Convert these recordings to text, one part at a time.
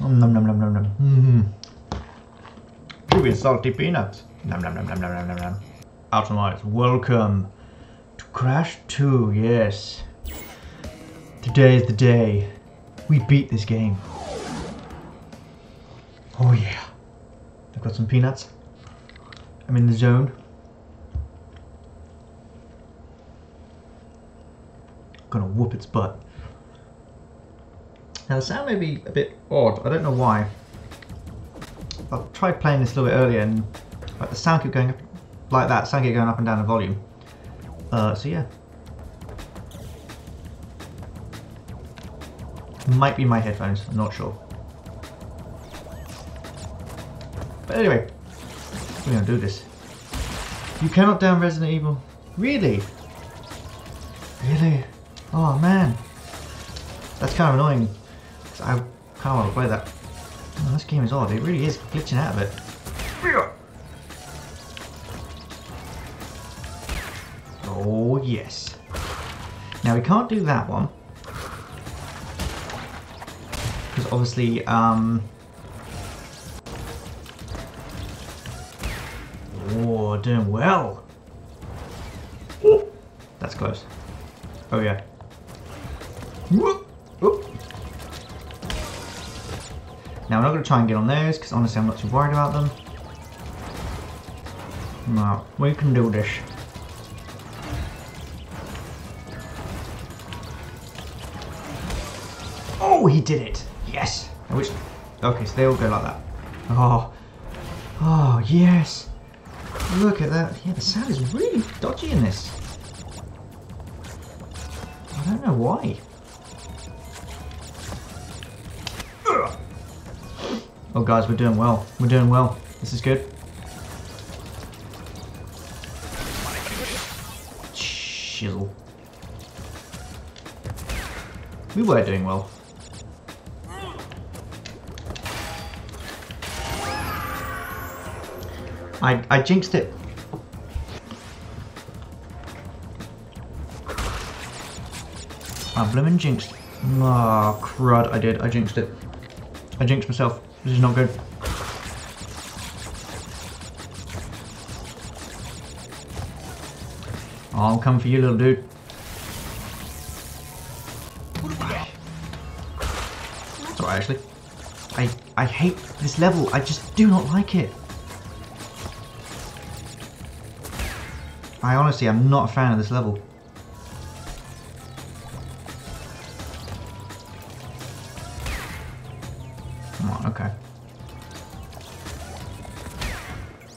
Nom nom nom nom nom. Mm. Chewy salty peanuts. Nom nom nom nom nom nom nom nom. Atomites, welcome to Crash 2, yes. Today is the day. We beat this game. Oh yeah. I've got some peanuts. I'm in the zone. Gonna whoop its butt. Now the sound may be a bit odd, I don't know why. I tried playing this a little bit earlier and like the sound kept going up like that, sound kept going up and down the volume. Uh, so yeah. Might be my headphones, I'm not sure. But anyway, we're gonna do this. You cannot down Resident Evil. Really? Really? Oh man. That's kind of annoying. I kind of want to play that. Oh, this game is odd. It really is glitching out of it. Oh yes. Now we can't do that one. Because obviously, um... Oh, doing well. That's close. Oh yeah. Whoop. Whoop. Now we're not going to try and get on those because honestly I'm not too worried about them. No, we can do this. Oh, he did it! Yes! Which, okay, so they all go like that. Oh, oh yes! Look at that. Yeah, the sound is really dodgy in this. I don't know why. Oh guys, we're doing well. We're doing well. This is good. Shizzle. We were doing well. I, I jinxed it. I bloomin' jinxed. Ah, oh, crud, I did. I jinxed it. I jinxed myself. This is not good. I'm coming for you, little dude. That's alright, actually. I, I hate this level. I just do not like it. I honestly am not a fan of this level. Oh, okay.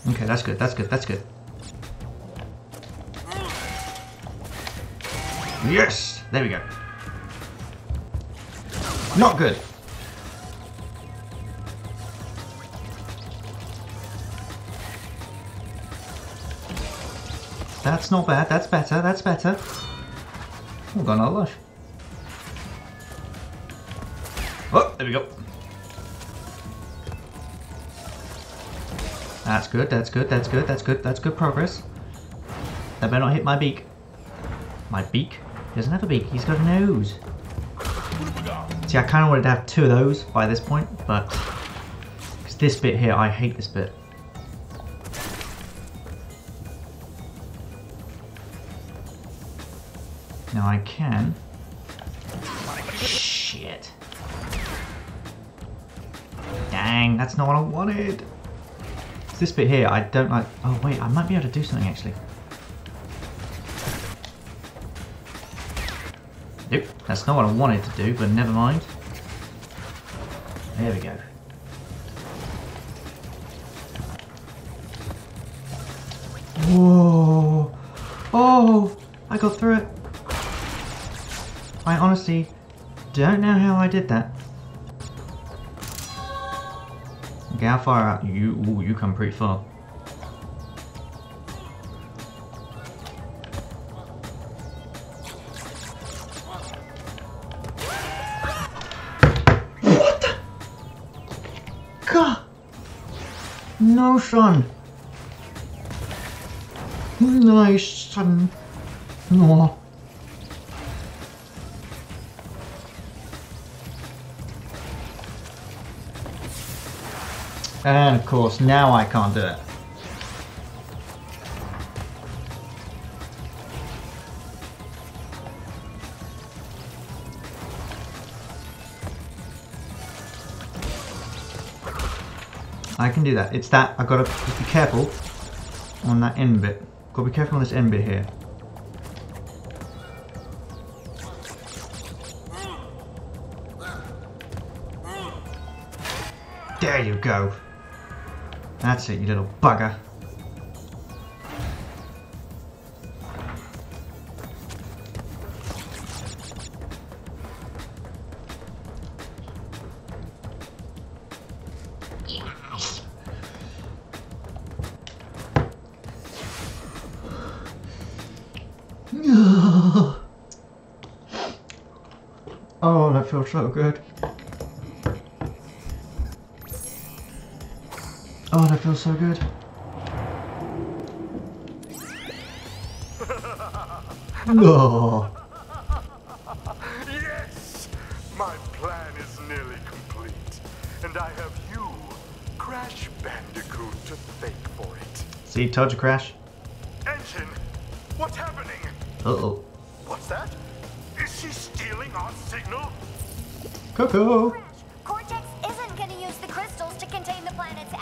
Okay, that's good, that's good, that's good. Yes! There we go. Not good. That's not bad, that's better, that's better. We've got another life. Oh, there we go. That's good, that's good, that's good, that's good, that's good progress. That better not hit my beak. My beak? He doesn't have a beak, he's got a nose. See, I kind of wanted to have two of those by this point, but... Because this bit here, I hate this bit. Now I can... Shit. Dang, that's not what I wanted. This bit here, I don't like... Oh wait, I might be able to do something actually. Nope, that's not what I wanted to do, but never mind. There we go. Whoa! Oh! I got through it. I honestly don't know how I did that. How far out? You, ooh, you come pretty far. What the? God! No, son. Nice, son. No. And of course, now I can't do it. I can do that. It's that, I've got to just be careful on that end bit. Got to be careful on this end bit here. There you go. That's it, you little bugger. Oh, that feels so good. Feels so good. No. Yes! My plan is nearly complete. And I have you, Crash Bandicoot, to thank for it. see, told you crash. N. Gin, what's happening? Uh-oh. What's that? Is she stealing our signal? Coco. Crash, Cortex isn't gonna use the crystals to contain the planet's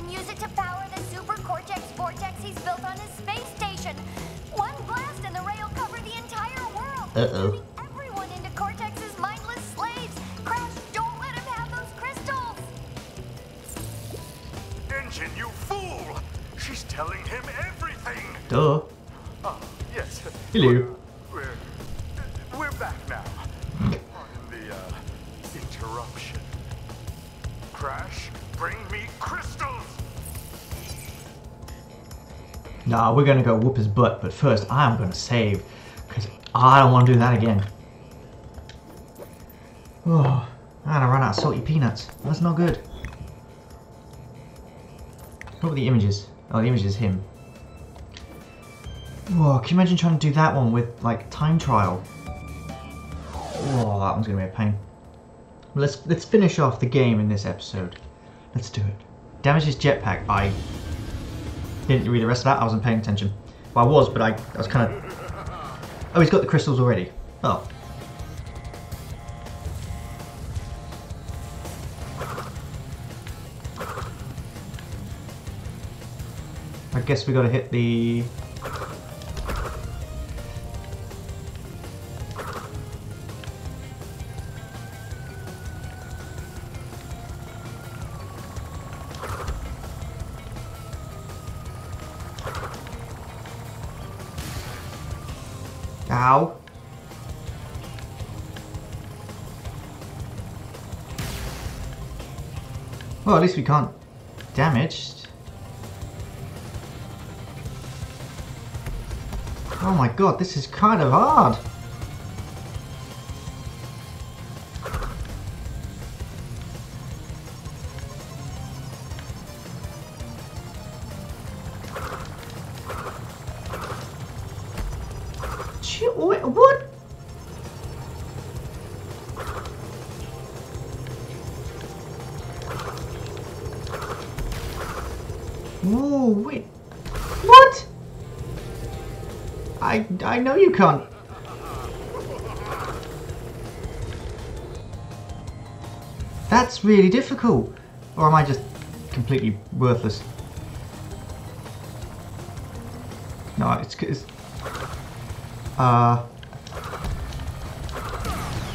and use it to power the super Cortex vortex he's built on his space station. One blast and the ray will cover the entire world. Uh-oh. Everyone into Cortex's mindless slaves. Crash, don't let him have those crystals. N. Gin, you fool! She's telling him everything! Duh. Ah, yes. Hello. We're, we're back now. Pardon the, uh, interruption. Crash, bring me crystals! Nah, we're gonna go whoop his butt, but first I'm gonna save. Because I don't want to do that again. Oh, I'm gonna run out of salty peanuts. That's not good. What were the images? Oh, the image is him. Whoa, can you imagine trying to do that one with, like, time trial? Oh, that one's gonna be a pain. Let's let's finish off the game in this episode. Let's do it. Damage his jetpack. I didn't read the rest of that. I wasn't paying attention. Well, I was, but I, I was kind of. Oh, he's got the crystals already. Oh. I guess we got to hit the. Ow. Well, at least we can't damage. Oh my god, this is kind of hard. Whoa, wait. What? I, I know you can't. That's really difficult. Or am I just completely worthless? No, it's... it's uh...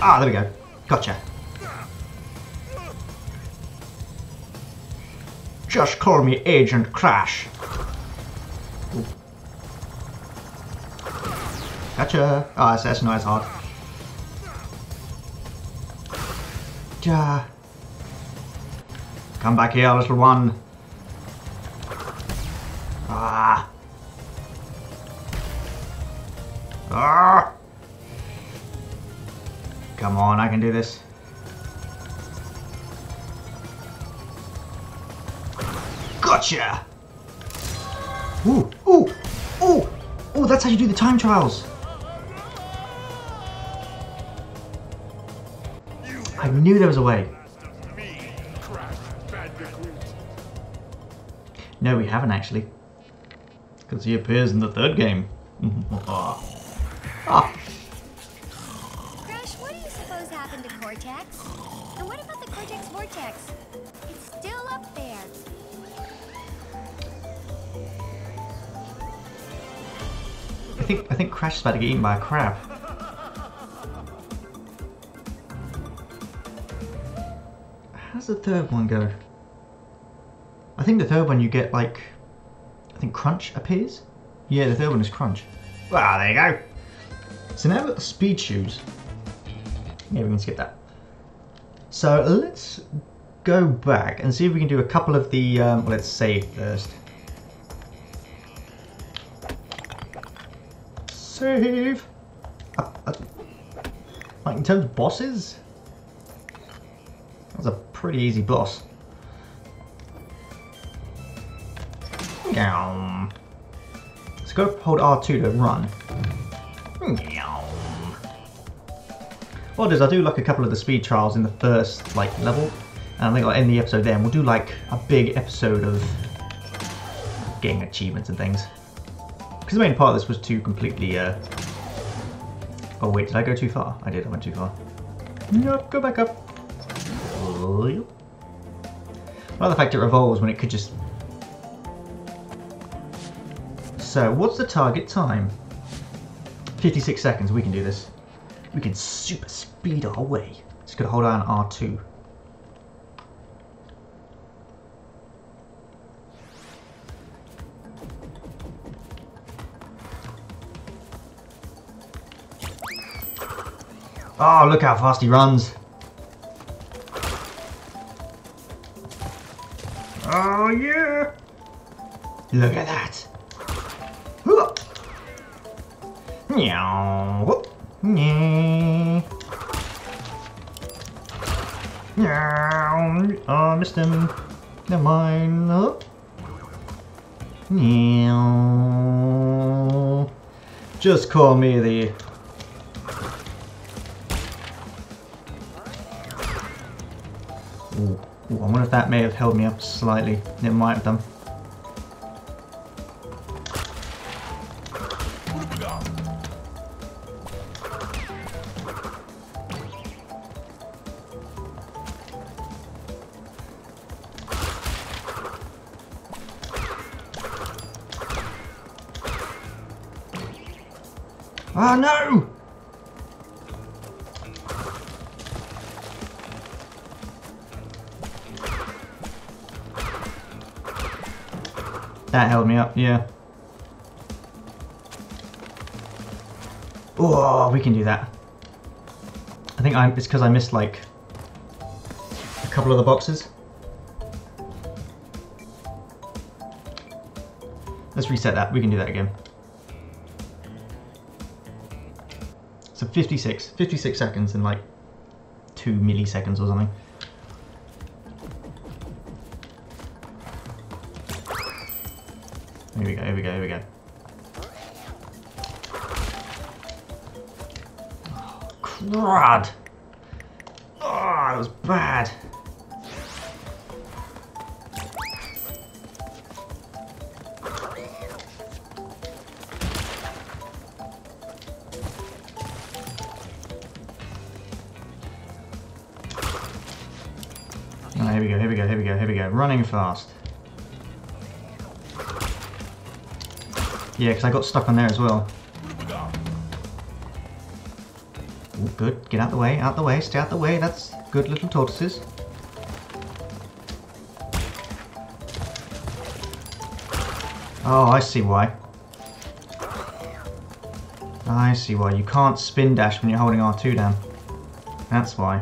Ah, there we go. Gotcha. Just call me Agent Crash. Gotcha. Oh, that's, as hard. Ja. Come back here, little one. Ah. Ah. Come on, I can do this. Gotcha! Ooh, ooh, ooh! ooh! that's how you do the time trials! I knew there was a way. No, we haven't actually. Because he appears in the third game. Oh. Crash is about to get eaten by a crab. How's the third one go? I think the third one you get like I think Crunch appears? Yeah, the third one is Crunch. Ah, there you go. So now we've got the speed shoes. Yeah, we can skip that. So let's go back and see if we can do a couple of the, um, let's save first. Save! Uh, uh, like in terms of bosses? That was a pretty easy boss. Meow. Let's go hold R2 to run. What is I'll do like a couple of the speed trials in the first like level. And I think I'll end the episode there and we'll do like a big episode of getting achievements and things. Because the main part of this was to completely uh Oh wait, did I go too far? I did, I went too far. Nope, go back up. Well, the fact it revolves when it could just So, what's the target time? 56 seconds, we can do this. We can super speed our way. Just gotta hold down R2. Oh, look how fast he runs. Oh, yeah. Look at that. Oh, missed him. Never mind. Oh. Just call me the Ooh, I wonder if that may have held me up slightly. It might have done. Oh no! That held me up, yeah. Oh, we can do that. I think I'm, it's because I missed like a couple of the boxes. Let's reset that. We can do that again. So 56. 56 seconds in like 2 milliseconds or something. Here we go, here we go, here we go. Oh, crud! Ah, oh, that was bad. Oh, here we go, here we go, here we go, here we go. Running fast. Yeah, because I got stuck on there as well. Ooh, good. Get out the way, out the way, stay out the way. That's good little tortoises. Oh, I see why. I see why. You can't spin dash when you're holding R2 down. That's why.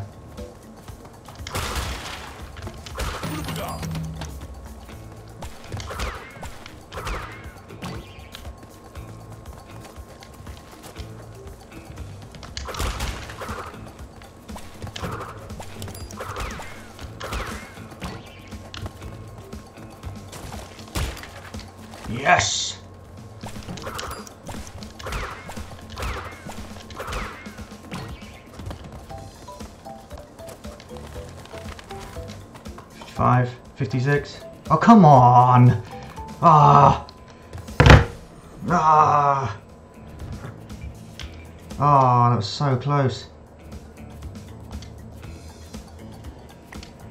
Yes! Fifty-five, fifty-six. Oh, come on! Ah! Ah! Ah, that was so close.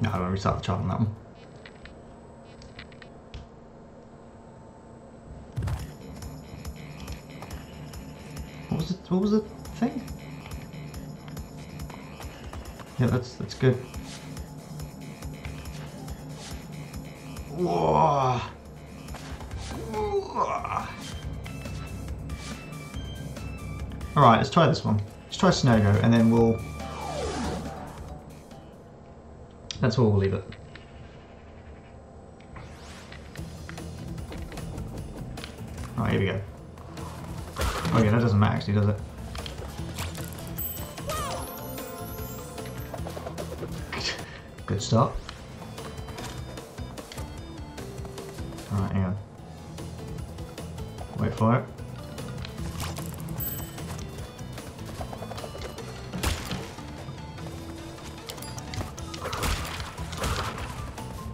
No, I won't restart the chart on that one. What was the thing? Yeah, that's that's good. Whoa. Alright, let's try this one. Let's try Snow Go and then we'll... That's where we'll leave it. Alright, here we go. That doesn't matter actually, does it? Good start. Alright, hang on. Wait for it.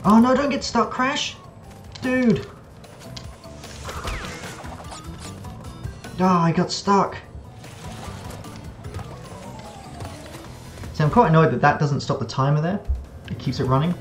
Oh no, don't get stuck, Crash! Dude! Oh, I got stuck. See, I'm quite annoyed that that doesn't stop the timer there. It keeps it running.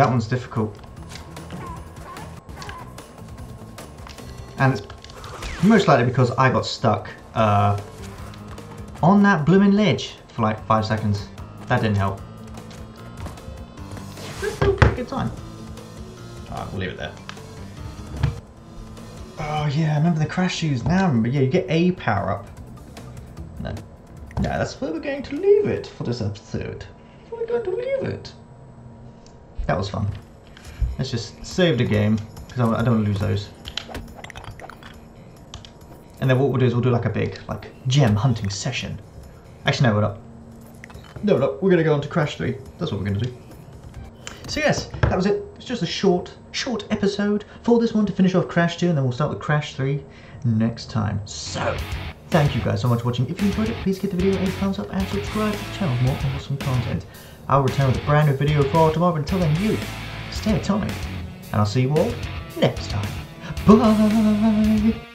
That one's difficult. And it's most likely because I got stuck uh, on that blooming ledge for like five seconds. That didn't help. Still pretty good time. Alright, we'll leave it there. Oh yeah, I remember the crash shoes. Now I remember, yeah, you get a power up. No. Yeah, that's where we're going to leave it for this episode. We're going to leave it. That was fun. Let's just save the game, because I don't want to lose those. And then what we'll do is we'll do like a big, like, gem hunting session. Actually, no, we're not. No, we're not. we're going to go on to Crash 3. That's what we're going to do. So yes, that was it. It's just a short, short episode for this one to finish off Crash 2, and then we'll start with Crash 3 next time. So, thank you guys so much for watching. If you enjoyed it, please give the video a thumbs up and subscribe to the channel for more awesome content. I'll return with a brand new video for tomorrow. Until then, you stay atomic, and I'll see you all next time. Bye.